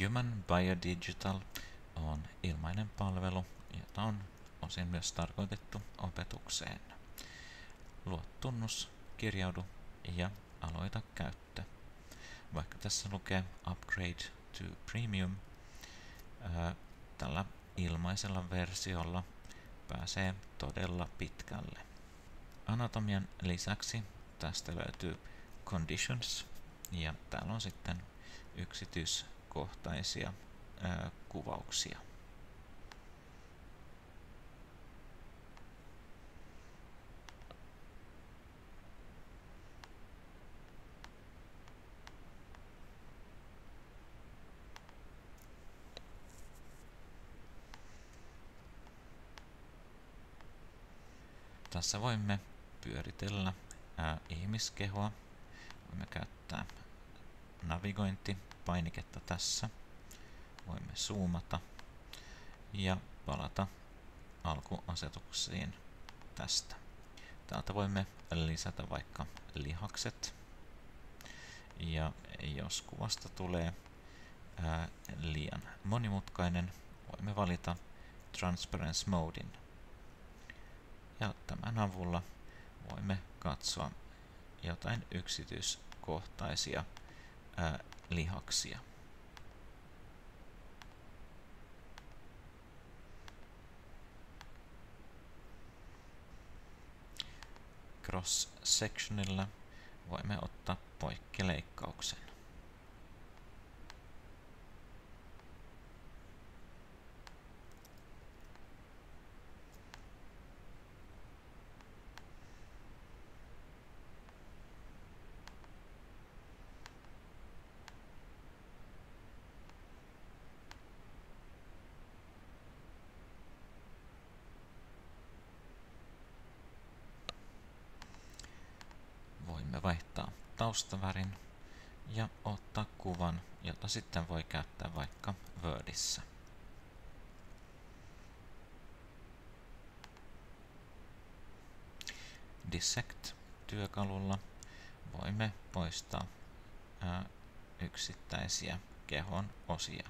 Human Biodigital on ilmainen palvelu, jota on osin myös tarkoitettu opetukseen. Luo tunnus, kirjaudu ja aloita käyttö. Vaikka tässä lukee Upgrade to Premium, tällä ilmaisella versiolla pääsee todella pitkälle. Anatomian lisäksi tästä löytyy Conditions ja täällä on sitten yksityiskohtaisia ää, kuvauksia. Tässä voimme pyöritellä ää, ihmiskehoa. Voimme käyttää navigointipainiketta tässä. Voimme zoomata ja palata alkuasetuksiin tästä. Täältä voimme lisätä vaikka lihakset. Ja jos kuvasta tulee ää, liian monimutkainen, voimme valita Transparency Modin. Ja tämän avulla voimme katsoa jotain yksityiskohtaisia ää, lihaksia. Cross-sectionilla voimme ottaa poikkeleikkauksen. Voimme vaihtaa taustavärin ja ottaa kuvan, jota sitten voi käyttää vaikka Wordissä. Dissect-työkalulla voimme poistaa ää, yksittäisiä kehon osia.